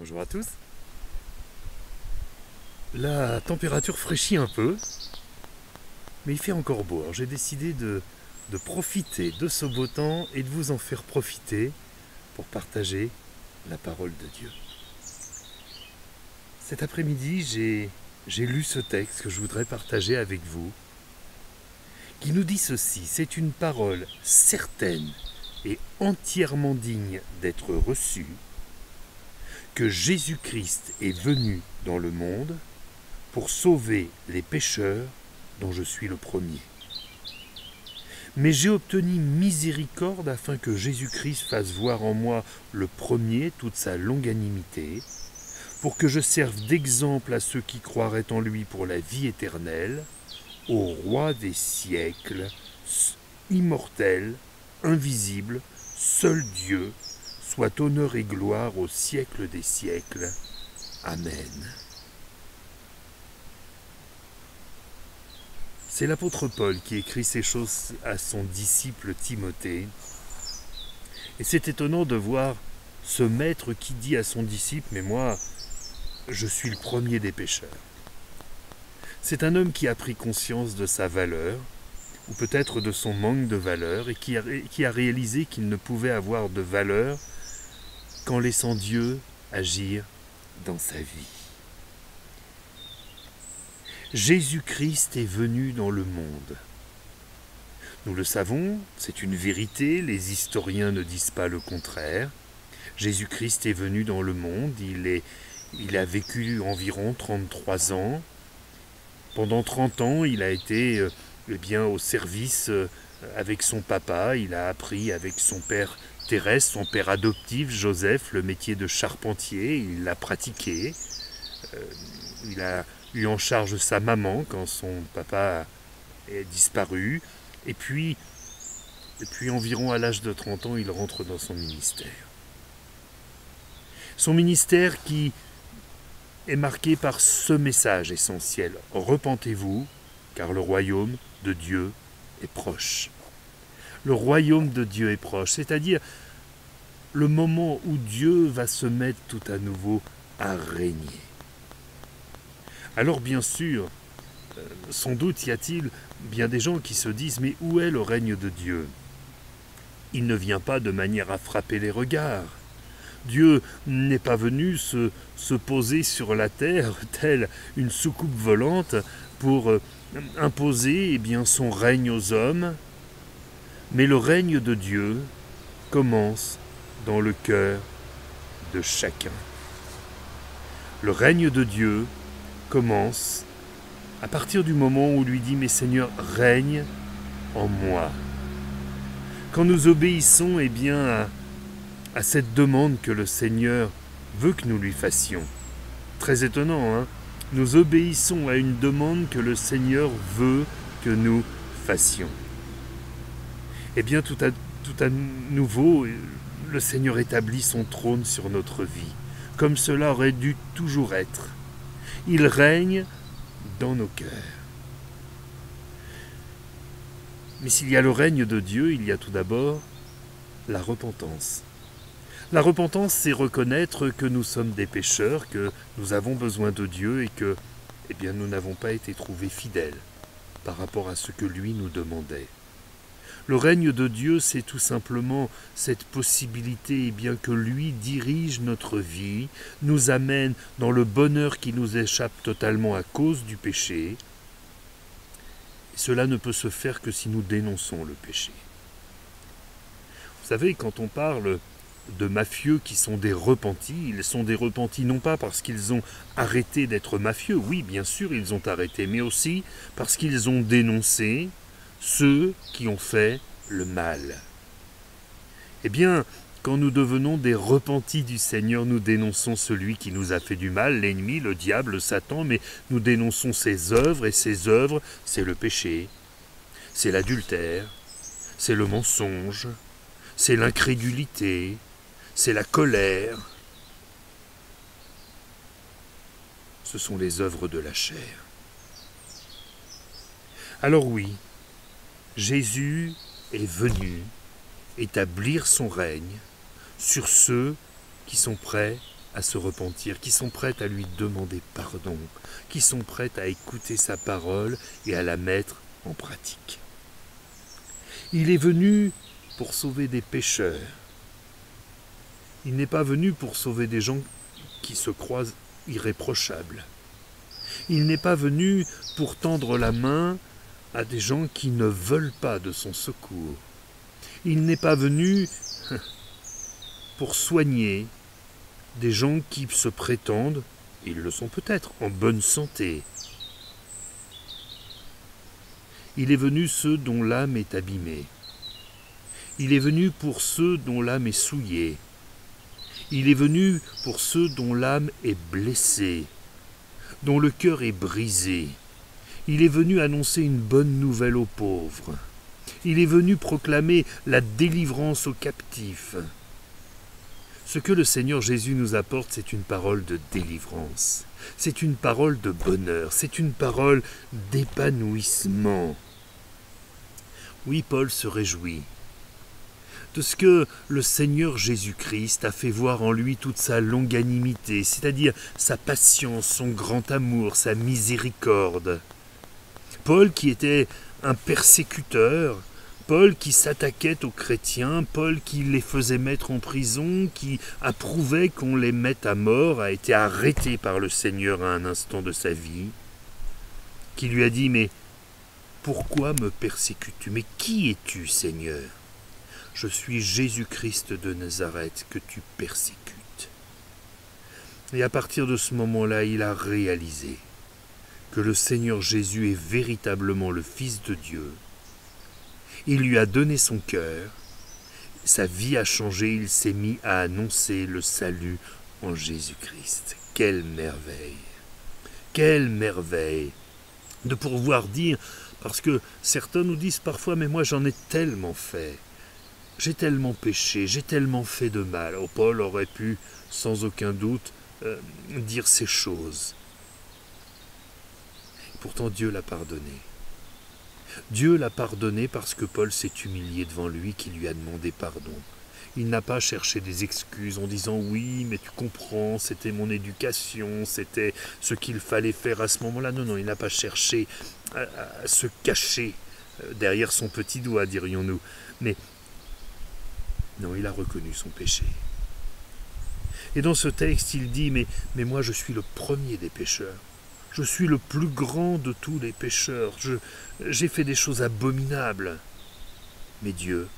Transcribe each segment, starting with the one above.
Bonjour à tous. La température fraîchit un peu, mais il fait encore beau. J'ai décidé de, profiter de ce beau temps et de vous en faire profiter pour partager la parole de Dieu. Cet après-midi, j'ai lu ce texte que je voudrais partager avec vous, qui nous dit ceci, c'est une parole certaine et entièrement digne d'être reçue, que Jésus-Christ est venu dans le monde pour sauver les pécheurs dont je suis le premier. Mais j'ai obtenu miséricorde afin que Jésus-Christ fasse voir en moi le premier toute sa longanimité, pour que je serve d'exemple à ceux qui croiraient en lui pour la vie éternelle, au roi des siècles, immortel, invisible, seul Dieu, soit honneur et gloire au siècle des siècles. Amen. C'est l'apôtre Paul qui écrit ces choses à son disciple Timothée. Et c'est étonnant de voir ce maître qui dit à son disciple, mais moi, je suis le premier des pécheurs. C'est un homme qui a pris conscience de sa valeur, ou peut-être de son manque de valeur, et qui a, réalisé qu'il ne pouvait avoir de valeur qu'en laissant Dieu agir dans sa vie. Jésus-Christ est venu dans le monde. Nous le savons, c'est une vérité, les historiens ne disent pas le contraire. Jésus-Christ est venu dans le monde, il, est, il a vécu environ 33 ans. Pendant 30 ans, il a été euh, eh bien, au service euh, avec son papa, il a appris avec son père Son père adoptif, Joseph, le métier de charpentier, il l'a pratiqué. Euh, il a eu en charge sa maman quand son papa est disparu. Et puis, et puis environ à l'âge de 30 ans, il rentre dans son ministère. Son ministère qui est marqué par ce message essentiel. Repentez-vous, car le royaume de Dieu est proche le royaume de Dieu est proche, c'est-à-dire le moment où Dieu va se mettre tout à nouveau à régner. Alors bien sûr, euh, sans doute y a-t-il bien des gens qui se disent mais où est le règne de Dieu? Il ne vient pas de manière à frapper les regards. Dieu n'est pas venu se, se, poser sur la terre telle une soucoupe volante pour euh, imposer eh bien, son règne aux hommes, mais le règne de Dieu commence dans le cœur de chacun. Le règne de Dieu commence à partir du moment où lui dit Mais Seigneur, règne en moi. Quand nous obéissons eh à, à cette demande que le Seigneur veut que nous lui fassions, très étonnant, hein? Nous obéissons à une demande que le Seigneur veut que nous fassions eh bien tout à, nouveau, le Seigneur établit son trône sur notre vie, comme cela aurait dû toujours être. Il règne dans nos cœurs. Mais s'il y a le règne de Dieu, il y a tout d'abord la repentance. La repentance, c'est reconnaître que nous sommes des pécheurs, que nous avons besoin de Dieu et que eh bien, nous n'avons pas été trouvés fidèles par rapport à ce que lui nous demandait. Le règne de Dieu, c'est tout simplement cette possibilité eh bien que lui dirige notre vie, nous amène dans le bonheur qui nous échappe totalement à cause du péché. Cela ne peut se faire que si nous dénonçons le péché. Vous savez, quand on parle de mafieux qui sont des repentis, ils sont des repentis non pas parce qu'ils ont arrêté d'être mafieux, oui bien sûr ils ont arrêté, mais aussi parce qu'ils ont dénoncé ceux qui ont fait le mal. Eh bien, quand nous devenons des repentis du Seigneur, nous dénonçons celui qui nous a fait du mal, l'ennemi, le diable, Satan, mais nous dénonçons ses œuvres, et ses œuvres, c'est le péché, c'est l'adultère, c'est le mensonge, c'est l'incrédulité, c'est la colère. Ce sont les œuvres de la chair. Alors oui, Jésus est venu établir son règne sur ceux qui sont prêts à se repentir, qui sont prêtes à lui demander pardon, qui sont prêtes à écouter sa parole et à la mettre en pratique. Il est venu pour sauver des pécheurs. Il n'est pas venu pour sauver des gens qui se croient irréprochables. Il n'est pas venu pour tendre la main à des gens qui ne veulent pas de son secours. Il n'est pas venu pour soigner des gens qui se prétendent, ils le sont peut-être, en bonne santé. Il est venu ceux dont l'âme est abîmée. Il est venu pour ceux dont l'âme est souillée. Il est venu pour ceux dont l'âme est blessée, dont le cœur est brisé. Il est venu annoncer une bonne nouvelle aux pauvres. Il est venu proclamer la délivrance aux captifs. Ce que le Seigneur Jésus nous apporte, c'est une parole de délivrance, c'est une parole de bonheur, c'est une parole d'épanouissement. Oui, Paul se réjouit de ce que le Seigneur Jésus-Christ a fait voir en lui toute sa longanimité, c'est-à-dire sa patience, son grand amour, sa miséricorde. Paul, qui était un persécuteur, Paul qui s'attaquait aux chrétiens, Paul qui les faisait mettre en prison, qui approuvait qu'on les mette à mort, a été arrêté par le Seigneur à un instant de sa vie, qui lui a dit Mais pourquoi me persécutes-tu? Mais qui es-tu, Seigneur? Je suis Jésus-Christ de Nazareth que tu persécutes. Et à partir de ce moment-là, il a réalisé que le Seigneur Jésus est véritablement le Fils de Dieu, il lui a donné son cœur. Sa vie a changé. Il s'est mis à annoncer le salut en Jésus-Christ. Quelle merveille Quelle merveille de pouvoir dire, parce que certains nous disent parfois, mais moi j'en ai tellement fait, j'ai tellement péché, j'ai tellement fait de mal. Oh, Paul aurait pu, sans aucun doute, euh, dire ces choses. Pourtant Dieu l'a pardonné. Dieu l'a pardonné parce que Paul s'est humilié devant lui qui lui a demandé pardon. Il n'a pas cherché des excuses en disant oui, mais tu comprends, c'était mon éducation, c'était ce qu'il fallait faire à ce moment-là. Non, non, il n'a pas cherché à, se cacher euh, derrière son petit doigt, dirions-nous. Mais non, il a reconnu son péché. Et dans ce texte, il dit, mais, mais moi je suis le premier des pécheurs. Je suis le plus grand de tous les pécheurs. j'ai fait des choses abominables. Mais Dieu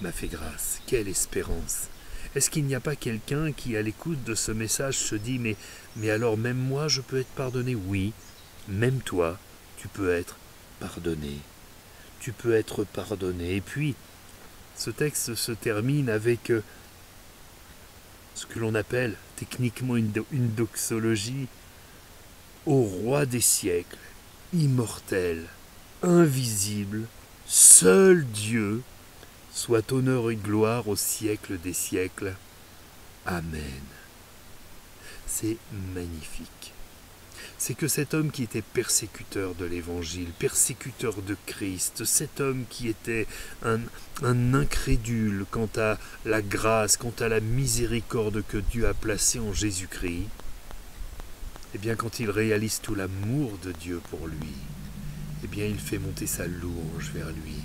m'a fait grâce. Quelle espérance. Est-ce qu'il n'y a pas quelqu'un qui, à l'écoute de ce message, se dit mais, alors même moi je peux être pardonné? Oui, même toi, tu peux être pardonné. Tu peux être pardonné. Et puis, ce texte se termine avec euh, ce que l'on appelle techniquement une doxologie, au roi des siècles, immortel, invisible, seul Dieu, soit honneur et gloire au siècle des siècles. Amen. C'est magnifique. C'est que cet homme qui était persécuteur de l'Évangile, persécuteur de Christ, cet homme qui était un, un, incrédule quant à la grâce, quant à la miséricorde que Dieu a placée en Jésus-Christ, eh bien quand il réalise tout l'amour de Dieu pour lui, eh bien il fait monter sa louange vers lui.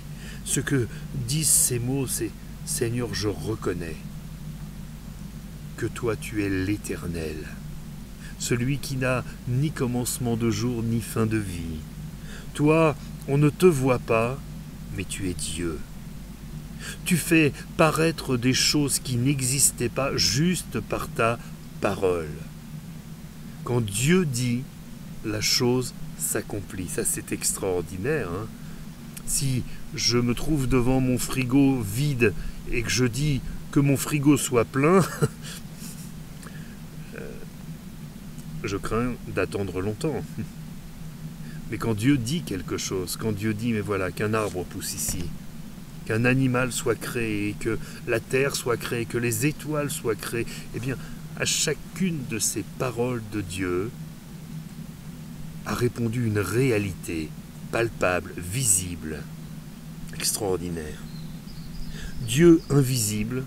Ce que disent ces mots, c'est Seigneur, je reconnais que toi tu es l'Éternel, celui qui n'a ni commencement de jour ni fin de vie. Toi, on ne te voit pas, mais tu es Dieu. Tu fais paraître des choses qui n'existaient pas juste par ta parole. Quand Dieu dit, la chose s'accomplit. Ça, c'est extraordinaire. Hein. si je me trouve devant mon frigo vide et que je dis que mon frigo soit plein, euh, je crains d'attendre longtemps. Mais quand Dieu dit quelque chose, quand Dieu dit, mais voilà, qu'un arbre pousse ici, qu'un animal soit créé, que la terre soit créée, que les étoiles soient créées, eh bien, à chacune de ces paroles de Dieu a répondu une réalité palpable, visible, extraordinaire. Dieu invisible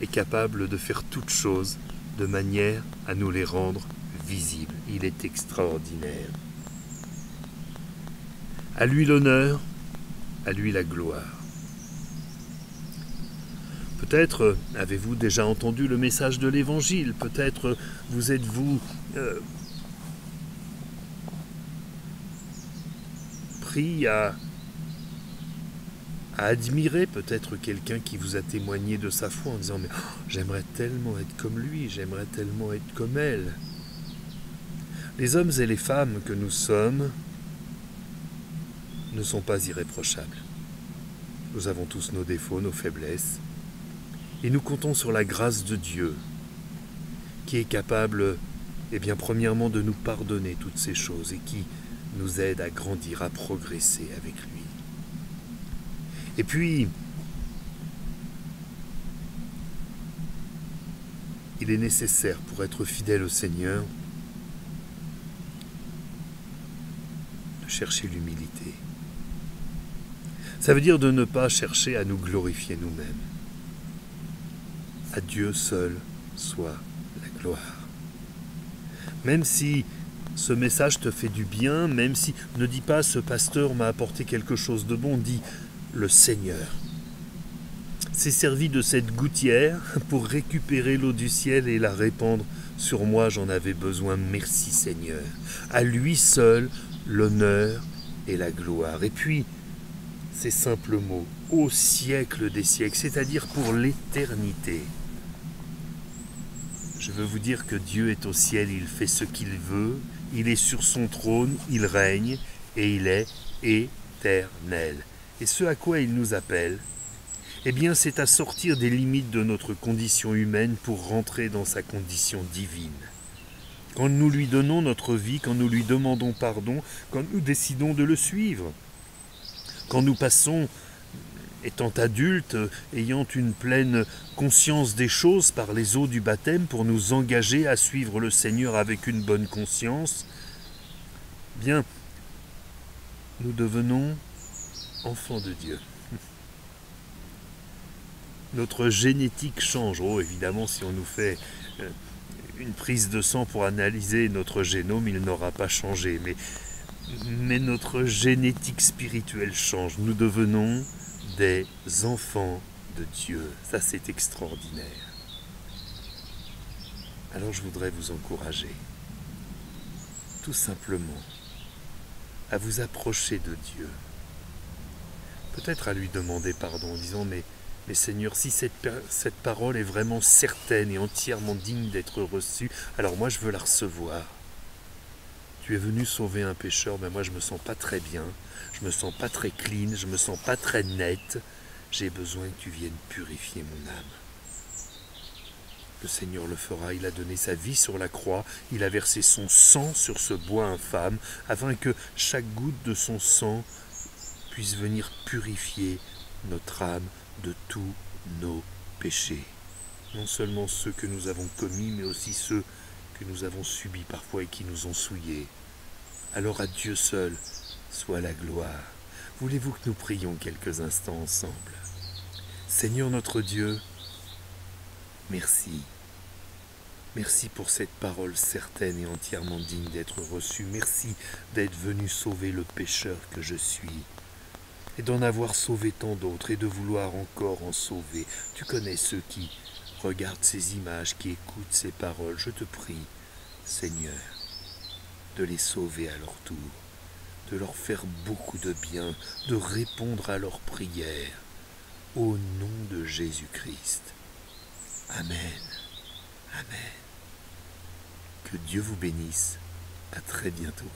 est capable de faire toutes choses de manière à nous les rendre visibles. Il est extraordinaire. À lui l'honneur, à lui la gloire. Peut-être avez-vous déjà entendu le message de l'Évangile, peut-être vous êtes-vous euh, pris à, à admirer? Peut-être quelqu'un qui vous a témoigné de sa foi en disant mais oh, j'aimerais tellement être comme lui, j'aimerais tellement être comme elle. Les hommes et les femmes que nous sommes ne sont pas irréprochables. Nous avons tous nos défauts, nos faiblesses, et nous comptons sur la grâce de Dieu, qui est capable, eh bien, premièrement, de nous pardonner toutes ces choses et qui nous aide à grandir, à progresser avec lui. Et puis, il est nécessaire pour être fidèle au Seigneur de chercher l'humilité. Ça veut dire de ne pas chercher à nous glorifier nous-mêmes. À Dieu seul soit la gloire. Même si ce message te fait du bien, même si ne dis pas ce pasteur m'a apporté quelque chose de bon, dis le Seigneur s'est servi de cette gouttière pour récupérer l'eau du ciel et la répandre sur moi, j'en avais besoin. Merci Seigneur. À lui seul l'honneur et la gloire. Et puis, ces simples mots, au siècle des siècles, c'est-à-dire pour l'éternité. Je veux vous dire que Dieu est au ciel, il fait ce qu'il veut, il est sur son trône, il règne, et il est éternel. Et ce à quoi il nous appelle, eh bien c'est à sortir des limites de notre condition humaine pour rentrer dans sa condition divine. Quand nous lui donnons notre vie, quand nous lui demandons pardon, quand nous décidons de le suivre, quand nous passons, étant adultes, ayant une pleine conscience des choses par les eaux du baptême pour nous engager à suivre le Seigneur avec une bonne conscience, bien, nous devenons enfant de Dieu. Notre génétique change. Oh, évidemment, si on nous fait euh, une prise de sang pour analyser notre génome, il n'aura pas changé. Mais, mais notre génétique spirituelle change. Nous devenons des enfants de Dieu. Ça, c'est extraordinaire. Alors je voudrais vous encourager, tout simplement, à vous approcher de Dieu peut-être à lui demander pardon en disant mais, mais Seigneur, si cette, cette parole est vraiment certaine et entièrement digne d'être reçue, alors moi je veux la recevoir. Tu es venu sauver un pécheur, mais moi je me sens pas très bien, je me sens pas très clean, je me sens pas très net. J'ai besoin que tu viennes purifier mon âme. Le Seigneur le fera, il a donné sa vie sur la croix, il a versé son sang sur ce bois infâme, afin que chaque goutte de son sang puisse venir purifier notre âme de tous nos péchés. Non seulement ceux que nous avons commis, mais aussi ceux que nous avons subis parfois et qui nous ont souillés. Alors à Dieu seul soit la gloire. Voulez-vous que nous prions quelques instants ensemble? Seigneur notre Dieu, merci. Merci pour cette parole certaine et entièrement digne d'être reçue. Merci d'être venu sauver le pécheur que je suis et d'en avoir sauvé tant d'autres et de vouloir encore en sauver. Tu connais ceux qui regardent ces images, qui écoutent ces paroles. Je te prie, Seigneur, de les sauver à leur tour, de leur faire beaucoup de bien, de répondre à leurs prières. Au nom de Jésus-Christ. Amen. Amen. Que Dieu vous bénisse. À très bientôt.